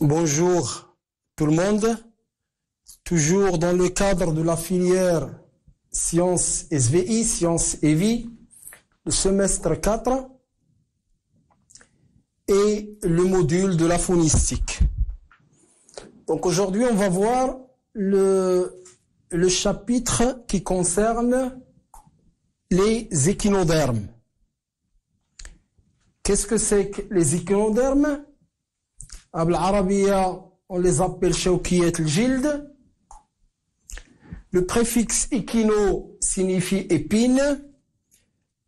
Bonjour tout le monde. Toujours dans le cadre de la filière Sciences SVI, Sciences et Vie, le semestre 4 et le module de la phonistique. Donc aujourd'hui, on va voir le, le chapitre qui concerne les échinodermes. Qu'est-ce que c'est que les échinodermes? Arabia, on les appelle shawkiyat al-jild. Le préfixe échino signifie épine.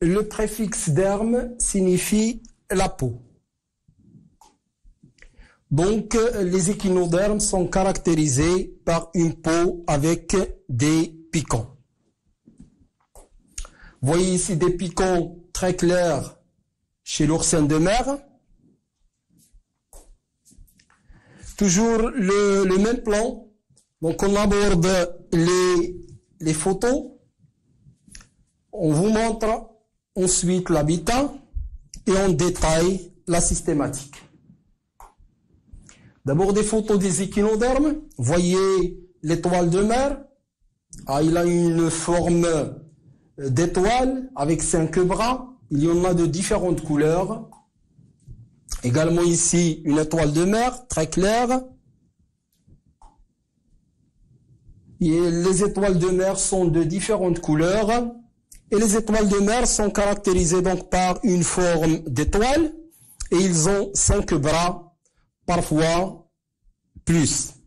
Le préfixe derme signifie la peau. Donc, les échinodermes sont caractérisés par une peau avec des piquants. Voyez ici des piquants très clairs chez l'oursin de mer. Toujours le, même plan. Donc on aborde les, les photos. On vous montre ensuite l'habitat et on détaille la systématique. D'abord des photos des échinodermes. Voyez l'étoile de mer. Ah, il a une forme d'étoile avec cinq bras. Il y en a de différentes couleurs. Également ici, une étoile de mer très claire. Les étoiles de mer sont de différentes couleurs. Et les étoiles de mer sont caractérisées donc par une forme d'étoile. Et ils ont cinq bras, parfois plus.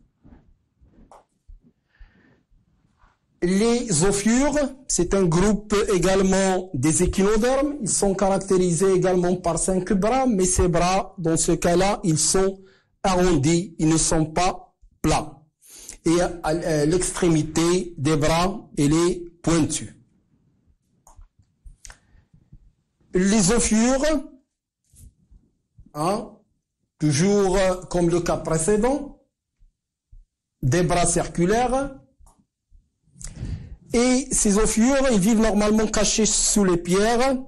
Les ophiures, c'est un groupe également des échinodermes. Ils sont caractérisés également par cinq bras, mais ces bras, dans ce cas-là, ils sont arrondis, ils ne sont pas plats. Et à l'extrémité des bras, elle est pointue. Les ophiures, hein, toujours comme le cas précédent, des bras circulaires, et ces ophiures, ils vivent normalement cachés sous les pierres.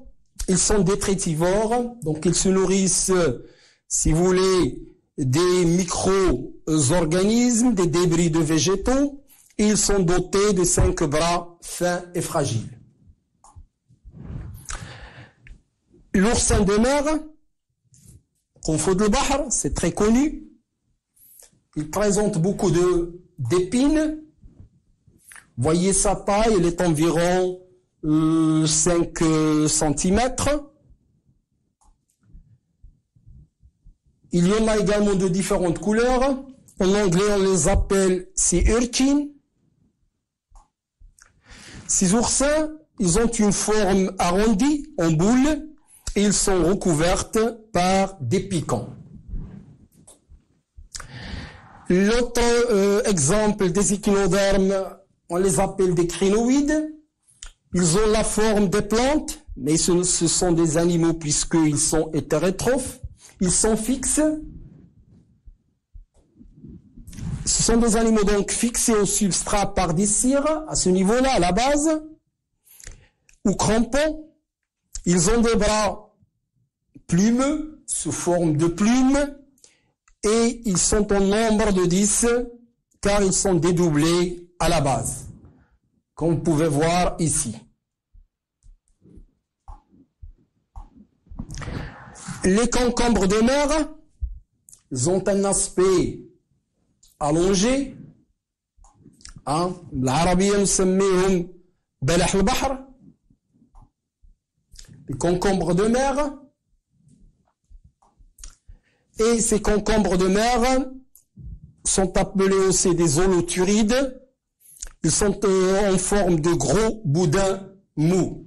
Ils sont détritivores, donc ils se nourrissent, si vous voulez, des micro-organismes, des débris de végétaux. Ils sont dotés de cinq bras fins et fragiles. L'oursin de mer, de Bahr, c'est très connu. Il présente beaucoup d'épines Voyez sa taille, elle est environ euh, 5 cm. Il y en a également de différentes couleurs. En anglais, on les appelle sea urchin. Ces oursins, ils ont une forme arrondie, en boule, et ils sont recouvertes par des piquants. L'autre euh, exemple des échinodermes on les appelle des crinoïdes. Ils ont la forme des plantes, mais ce, sont des animaux puisqu'ils sont hétérotrophes. Ils sont fixes. Ce sont des animaux donc fixés au substrat par des cires, à ce niveau-là, à la base, ou crampons. Ils ont des bras plumeux, sous forme de plumes, et ils sont en nombre de 10, car ils sont dédoublés à la base, comme vous pouvez voir ici. Les concombres de mer ont un aspect allongé. Hein? العربية نسميهم بلح البحر les concombres de mer et ces concombres de mer sont appelés aussi des holoturides ils sont en forme de gros boudins mous.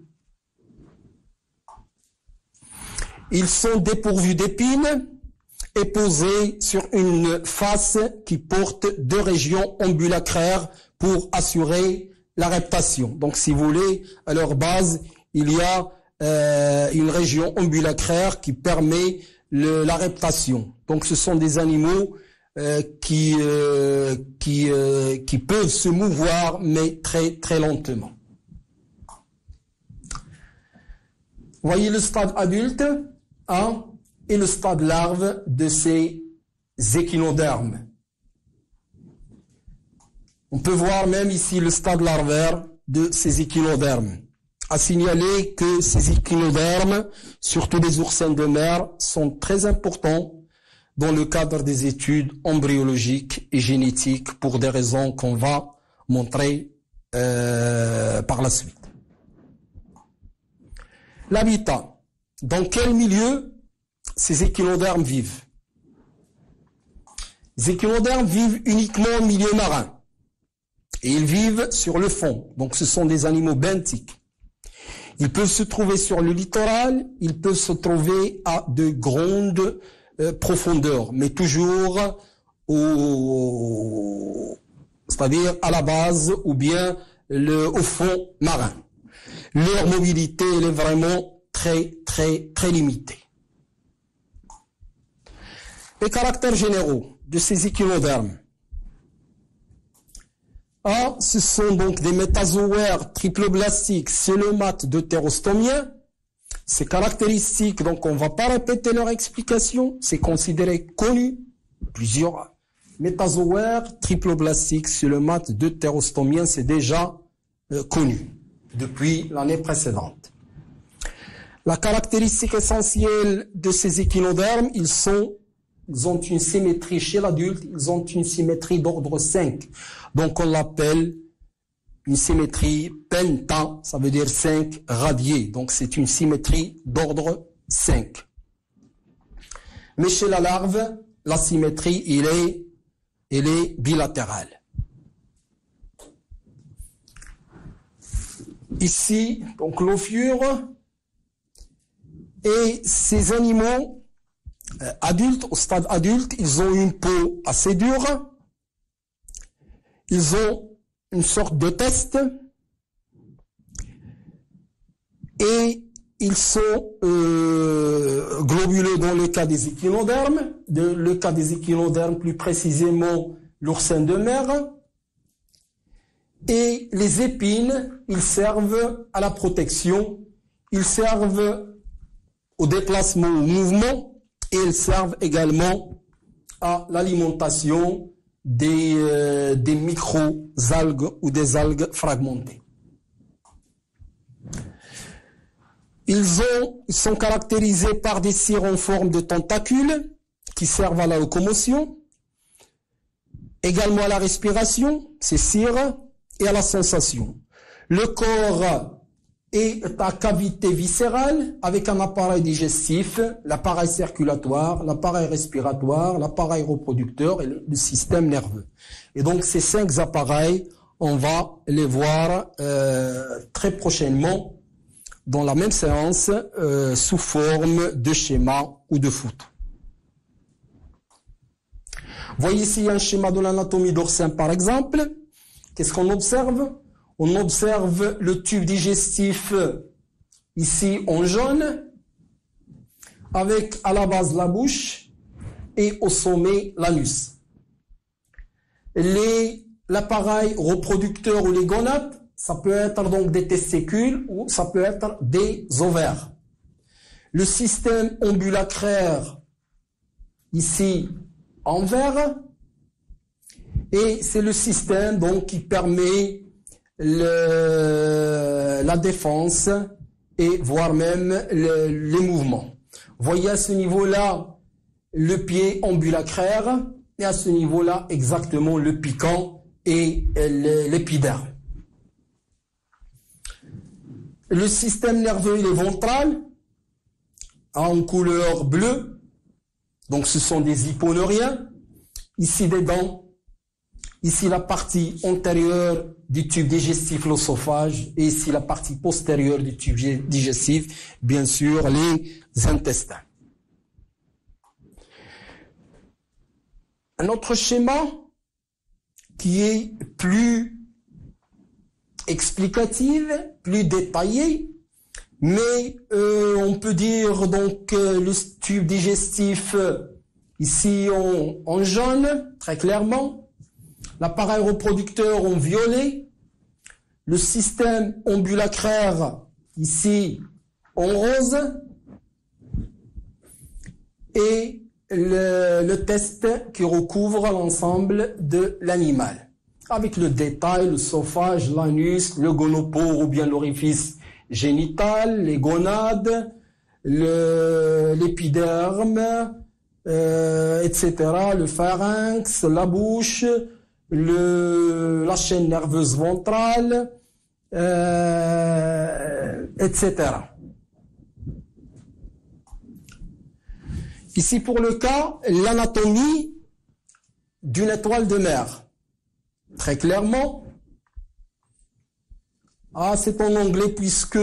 Ils sont dépourvus d'épines et posés sur une face qui porte deux régions ambulacraires pour assurer la reptation. Donc, si vous voulez, à leur base, il y a euh, une région ambulacraire qui permet le, la reptation. Donc, ce sont des animaux euh, qui, euh, euh, peuvent se mouvoir, mais très très lentement. Voyez le stade adulte hein, et le stade larve de ces échinodermes. On peut voir même ici le stade larvaire de ces échinodermes. À signaler que ces échinodermes, surtout les oursins de mer, sont très importants dans le cadre des études embryologiques et génétiques pour des raisons qu'on va montrer euh, par la suite. L'habitat. Dans quel milieu ces échinodermes vivent? Les échinodermes vivent uniquement au milieu marin. Et ils vivent sur le fond. Donc ce sont des animaux benthiques. Ils peuvent se trouver sur le littoral, ils peuvent se trouver à de grandes euh, profondeurs, mais toujours c'est-à-dire à la base ou bien le, au fond marin. Leur mobilité elle est vraiment très très très limitée. Les caractères généraux de ces échinodermes. A, ce sont donc des métazoaires triploblastiques célomates deutérostomiens. Ces caractéristiques, donc on ne va pas répéter leur explication, c'est considéré connu. Plusieurs métazoaires triploblastiques célomates deutérostomiens, c'est déjà euh, connu depuis l'année précédente. La caractéristique essentielle de ces échinodermes, ils ils ont une symétrie chez l'adulte, ils ont une symétrie d'ordre 5. Donc on l'appelle une symétrie penta, ça veut dire 5 radiés. Donc c'est une symétrie d'ordre 5. Mais chez la larve, la symétrie, est, elle est bilatérale. Ici, donc l'offure et ces animaux euh, adultes, au stade adulte, ils ont une peau assez dure, ils ont une sorte de test. Et ils sont euh, globuleux dans le cas des échinodermes, de, le cas des échinodermes plus précisément l'oursin de mer. Et les épines, ils servent à la protection, ils servent au déplacement, au mouvement, et ils servent également à l'alimentation des, euh, des micro-algues ou des algues fragmentées. Ils, ont, sont caractérisés par des cires en forme de tentacules qui servent à la locomotion, également à la respiration, ces cires, et à la sensation. Le corps et ta cavité viscérale avec un appareil digestif, l'appareil circulatoire, l'appareil respiratoire, l'appareil reproducteur et le, système nerveux. Et donc ces cinq appareils, on va les voir euh, très prochainement dans la même séance euh, sous forme de schéma ou de photo. Voyez ici un schéma de l'anatomie d'Orsin par exemple. Qu'est-ce qu'on observe? On observe le tube digestif ici en jaune, avec à la base la bouche et au sommet l'anus. L'appareil reproducteur ou les gonades, ça peut être donc des testicules ou ça peut être des ovaires. Le système ambulacraire, ici en vert, et c'est le système donc qui permet la défense et voire même le, les mouvements. Voyez à ce niveau-là le pied ambulacraire et à ce niveau-là exactement le piquant et l'épiderme. Le système nerveux il est ventral en couleur bleue. Donc ce sont des hyponeuriens. Ici des dents Ici, la partie antérieure du tube digestif, l'osophage, et ici, la partie postérieure du tube digestif, bien sûr, les intestins. Un autre schéma qui est plus explicatif, plus détaillé, mais euh, on peut dire donc euh, le tube digestif ici en, en jaune, très clairement, l'appareil reproducteur en violet, le système ambulacraire ici en rose, et le, test qui recouvre l'ensemble de l'animal, avec le détail, le sophage, l'anus, le gonopore ou bien l'orifice génital, les gonades, l'épiderme, euh, etc., le pharynx, la bouche, le, la chaîne nerveuse ventrale, euh, etc. Ici, pour le cas, l'anatomie d'une étoile de mer. Très clairement, ah, c'est en anglais puisque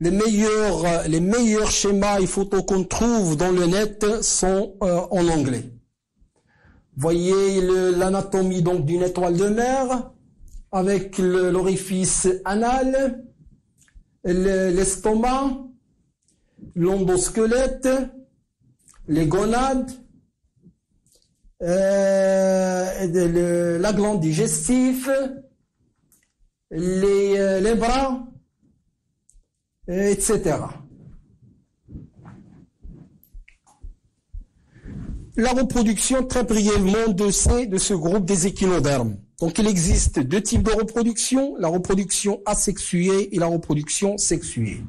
les meilleurs, les meilleurs schémas et photos qu'on trouve dans le net sont euh, en anglais. Voyez l'anatomie donc d'une étoile de mer avec l'orifice anal, le- l'estomac, l'endosquelette, les gonades, euh, la glande digestive, les, euh, les bras, etc. La reproduction, très brièvement, de, ces, de ce groupe des échinodermes. Donc, il existe deux types de reproduction, la reproduction asexuée et la reproduction sexuée.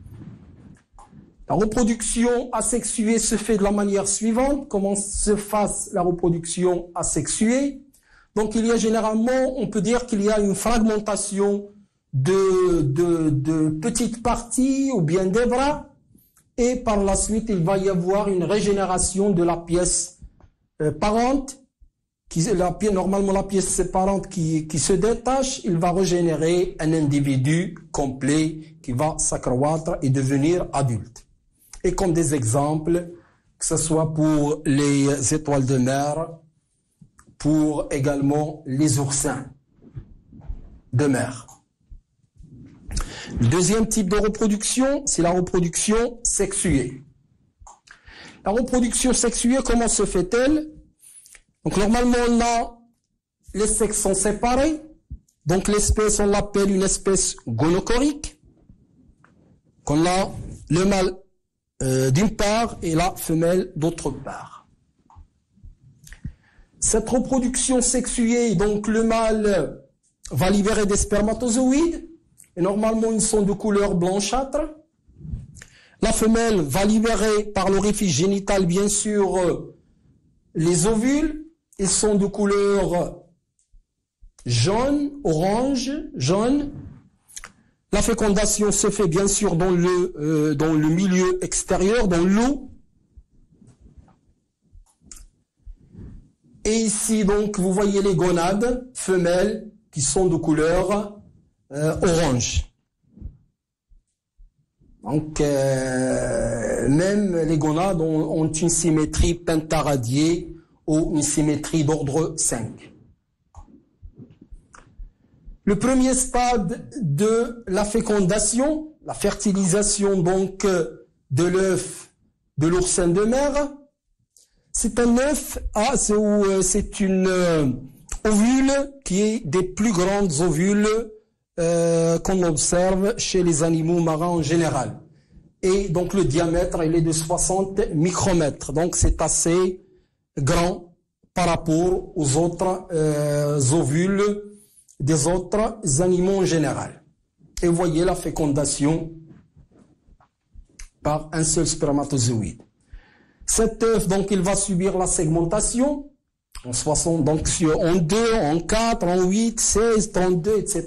La reproduction asexuée se fait de la manière suivante. Comment se fasse la reproduction asexuée? Donc, il y a généralement, on peut dire qu'il y a une fragmentation de, de, de petites parties ou bien des bras. Et par la suite, il va y avoir une régénération de la pièce parente. Qui, la, pièce- normalement, la pièce parente qui, qui se détache, il va régénérer un individu complet qui va s'accroître et devenir adulte. Et comme des exemples, que ce soit pour les étoiles de mer, pour également les oursins de mer. Le deuxième type de reproduction, c'est la reproduction sexuée. La reproduction sexuée, comment se fait-elle? Donc normalement, a les sexes sont séparés. Donc l'espèce, on l'appelle une espèce gonocorique. Qu'on a le mâle euh, d'une part et la femelle d'autre part. Cette reproduction sexuée, donc le mâle va libérer des spermatozoïdes, et normalement ils sont de couleur blanchâtre. La femelle va libérer par l'orifice génital, bien sûr, euh, les ovules, ils sont de couleur jaune, orange, jaune. La fécondation se fait bien sûr dans le, euh, dans le milieu extérieur, dans l'eau. Et ici, donc, vous voyez les gonades femelles qui sont de couleur euh, orange. Donc, euh, même les gonades ont, ont une symétrie pentaradiée ou une symétrie d'ordre 5. Le premier stade de la fécondation, la fertilisation donc de l'œuf de l'oursin de mer, c'est un œuf, euh, c'est une euh, ovule qui est des plus grandes ovules euh, qu'on observe chez les animaux marins en général. Et donc le diamètre, il est de 60 micromètres. Donc c'est assez grand par rapport aux autres euh, ovules des autres animaux en général. Et voyez la fécondation par un seul spermatozoïde. Cet œuf, donc, il va subir la segmentation en 60, donc sur, en 2, en 4, en 8, 16, 32, etc.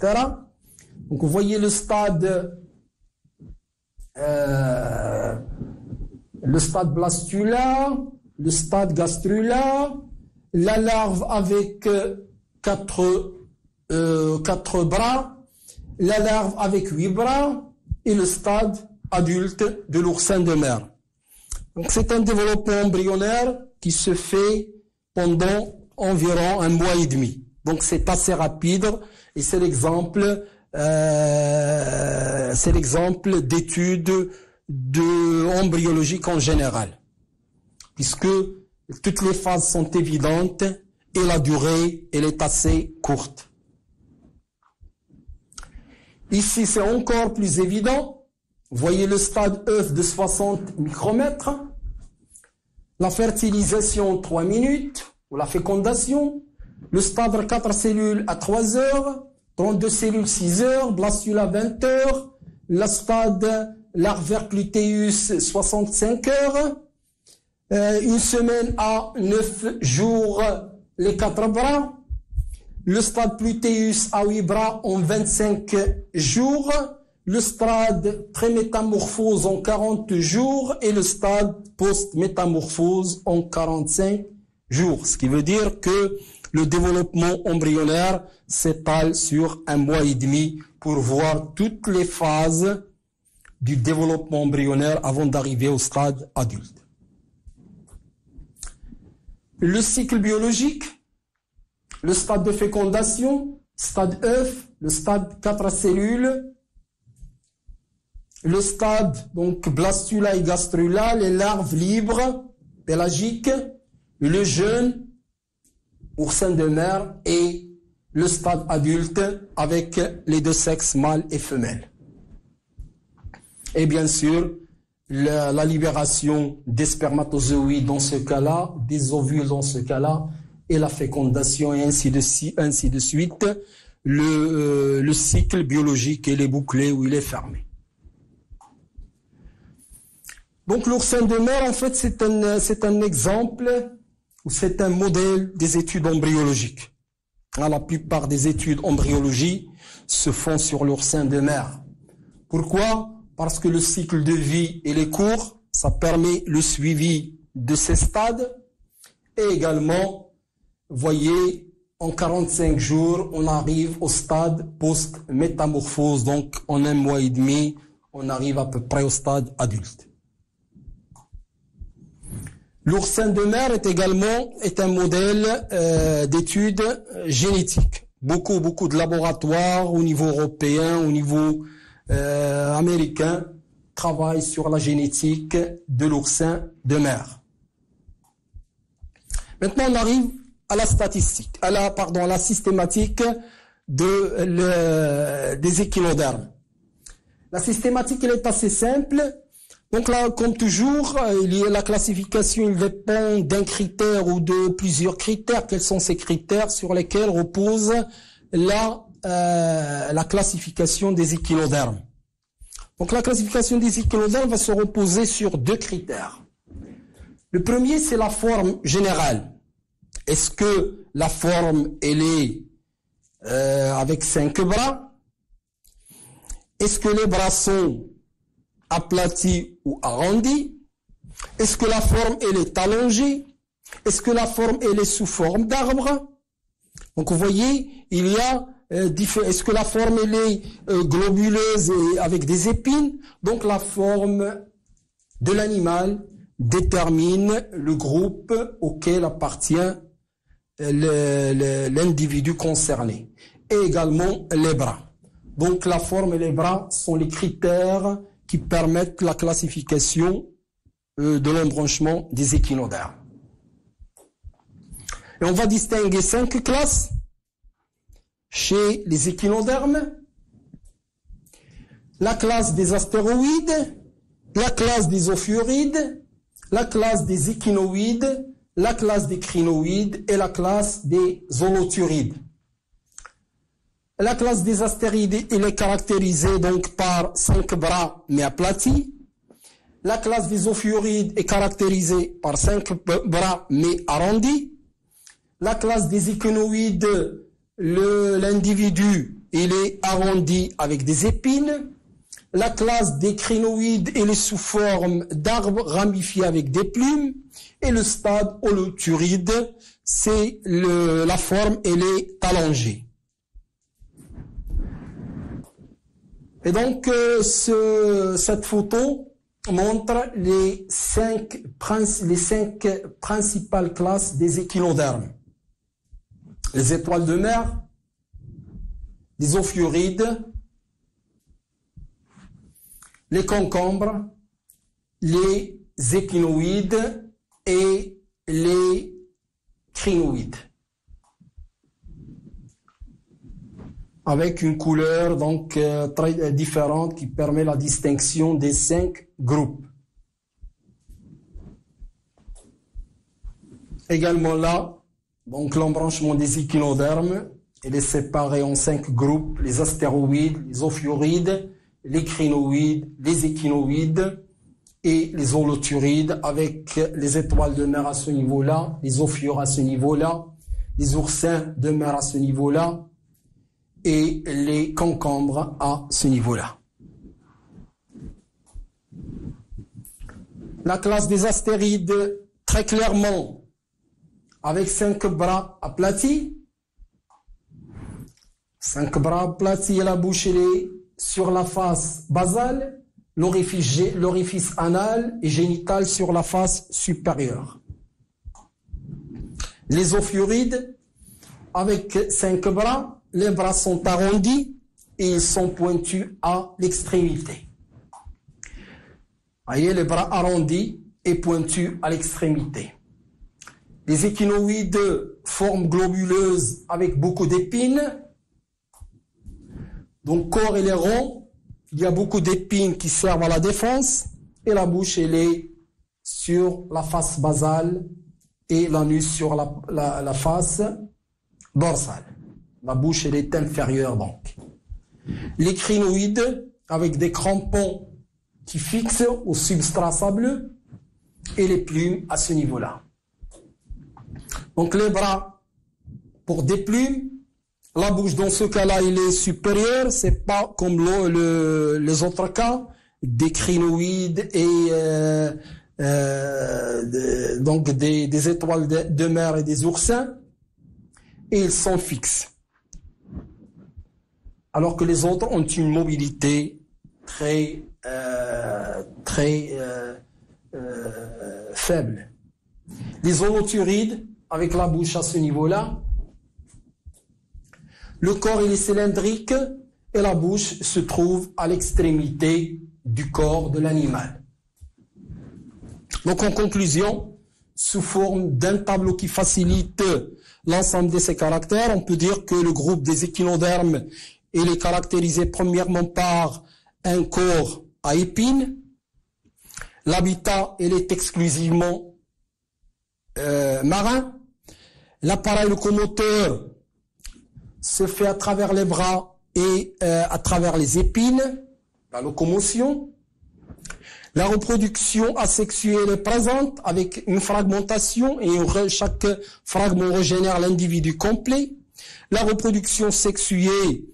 Donc, vous voyez le stade, euh, le stade blastula, le stade gastrula, la larve avec euh, quatre, euh, quatre bras, la larve avec huit bras et le stade adulte de l'oursin de mer. Donc c'est un développement embryonnaire qui se fait pendant environ un mois et demi. Donc c'est assez rapide et c'est l'exemple, euh, c'est l'exemple d'études de embryologiques en général, puisque toutes les phases sont évidentes et la durée elle est assez courte. Ici c'est encore plus évident. Voyez le stade œuf de 60 micromètres. la fertilisation 3 minutes, ou la fécondation, le stade 4 cellules à 3 heures, 32 cellules 6 heures, blastule à 20 heures, la stade larvaire gluteus 65 heures, euh, une semaine à 9 jours les 4 bras, le stade Pluteus à 8 bras en 25 jours, le stade pré-métamorphose en 40 jours et le stade post-métamorphose en 45 jours. Ce qui veut dire que le développement embryonnaire s'étale sur un mois et demi pour voir toutes les phases du développement embryonnaire avant d'arriver au stade adulte. Le cycle biologique, le stade de fécondation, stade œuf, le stade 4 cellules, le stade donc blastula et gastrula, les larves libres, pélagiques, le jeune, oursin de mer et le stade adulte avec les deux sexes mâles et femelles. Et bien sûr, la, libération des spermatozoïdes dans ce cas-là, des ovules dans ce cas-là, et la fécondation et ainsi de, suite, le, euh, le cycle biologique il est bouclé ou il est fermé. Donc l'oursin de mer, en fait, c'est un, c'est un exemple ou c'est un modèle des études embryologiques. La plupart des études embryologiques se font sur l'oursin de mer. Pourquoi? Parce que le cycle de vie et les cours, ça permet le suivi de ces stades et également, voyez, en 45 jours, on arrive au stade post-métamorphose, donc en un mois et demi, on arrive à peu près au stade adulte. L'oursin de mer est également est un modèle euh, d'études génétiques. Beaucoup, beaucoup de laboratoires au niveau européen, au niveau euh, américain travaillent sur la génétique de l'oursin de mer. Maintenant, on arrive à la statistique, à la pardon, à la systématique de le, des échinodermes. La systématique elle est assez simple. Donc là, comme toujours, a la classification, il dépend d'un critère ou de plusieurs critères. Quels sont ces critères sur lesquels repose la, euh, la classification des échinodermes. Donc la classification des échinodermes va se reposer sur deux critères. Le premier, c'est la forme générale. Est-ce que la forme, elle est euh, avec cinq bras? Est-ce que les bras sont aplati ou arrondi Est-ce que la forme elle est allongée? Est-ce que la forme elle est sous forme d'arbre? Donc vous voyez, il y a est-ce que la forme elle est euh, globuleuse et avec des épines? Donc la forme de l'animal détermine le groupe auquel appartient l'individu concerné et également les bras. Donc la forme et les bras sont les critères qui permettent la classification euh, de l'embranchement des échinodermes. Et on va distinguer cinq classes chez les échinodermes. La classe des astéroïdes, la classe des ophiurides, la classe des échinoïdes, la classe des crinoïdes et la classe des holoturides. La classe des astéroïdes, elle est caractérisée donc par cinq bras mais aplatis. La classe des ophiurides est caractérisée par cinq bras mais arrondis. La classe des échinoïdes, l'individu, il est arrondi avec des épines. La classe des crinoïdes, elle est sous forme d'arbres ramifiés avec des plumes. Et le stade holoturide, c'est la forme, elle est allongée. Et donc, euh, ce, cette photo montre les cinq principales classes des échinodermes. Les étoiles de mer, les ophiurides, les concombres, les échinoïdes et les crinoïdes. avec une couleur donc euh, très différente qui permet la distinction des cinq groupes. Également là, donc l'embranchement des échinodermes, il est séparé en cinq groupes, les astéroïdes, les ophiurides, les crinoïdes, les échinoïdes et les holoturides avec les étoiles de mer à ce niveau-là, les ophiures à ce niveau-là, les oursins de mer à ce niveau-là et les concombres à ce niveau-là. La classe des astérides, très clairement, avec cinq bras aplatis, cinq bras aplatis et la bouche est sur la face basale, l'orifice anal et génital sur la face supérieure. Les ophiurides, avec cinq bras, les bras sont arrondis et ils sont pointus à l'extrémité. Voyez, les bras arrondis et pointus à l'extrémité. Les échinoïdes, forme globuleuse avec beaucoup d'épines. Donc, corps il est rond. Il y a beaucoup d'épines qui servent à la défense. Et la bouche, elle est sur la face basale et l'anus sur la, la, face dorsale. La bouche, elle est inférieure donc. Les crinoïdes, avec des crampons qui fixent au substrat sableux et les plumes à ce niveau-là. Donc les bras pour des plumes, la bouche dans ce cas-là, il est supérieur, c'est pas comme le, les autres cas, des crinoïdes et euh, euh, donc des, étoiles de, mer et des oursins, et ils sont fixes. Alors que les autres ont une mobilité très euh, très faible. Les holoturides, avec la bouche à ce niveau-là, le corps est cylindrique et la bouche se trouve à l'extrémité du corps de l'animal. Donc en conclusion, sous forme d'un tableau qui facilite l'ensemble de ces caractères, on peut dire que le groupe des échinodermes est caractérisé premièrement par un corps à épines. L'habitat, est exclusivement euh, marin. L'appareil locomoteur se fait à travers les bras et euh, à travers les épines, la locomotion. La reproduction asexuelle est présente avec une fragmentation et chaque fragment régénère l'individu complet. La reproduction sexuée,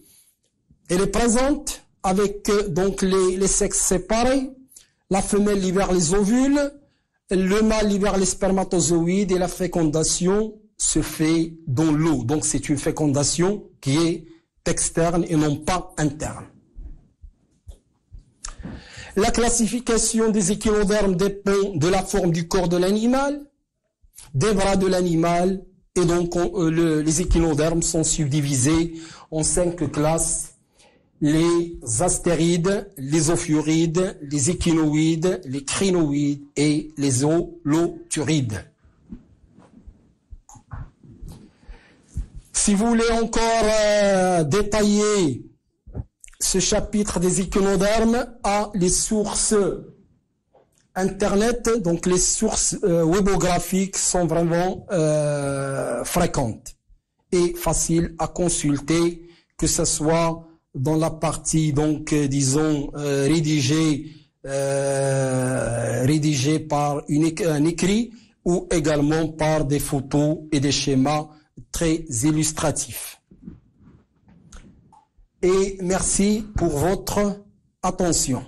est présente avec euh, donc les, les, sexes séparés. La femelle libère les ovules, le mâle libère les spermatozoïdes et la fécondation se fait dans l'eau. Donc c'est une fécondation qui est externe et non pas interne. La classification des échinodermes dépend de la forme du corps de l'animal, des bras de l'animal, et donc on, euh, le, les échinodermes sont subdivisés en cinq classes les astérides, les ophiurides, les échinoïdes, les crinoïdes et les holoturides. Si vous voulez encore euh, détailler ce chapitre des échinodermes à les sources Internet, donc les sources euh, webographiques sont vraiment euh, fréquentes et faciles à consulter, que ce soit dans la partie donc disons rédigée rédigée par un écrit ou également par des photos et des schémas très illustratifs. Et merci pour votre attention.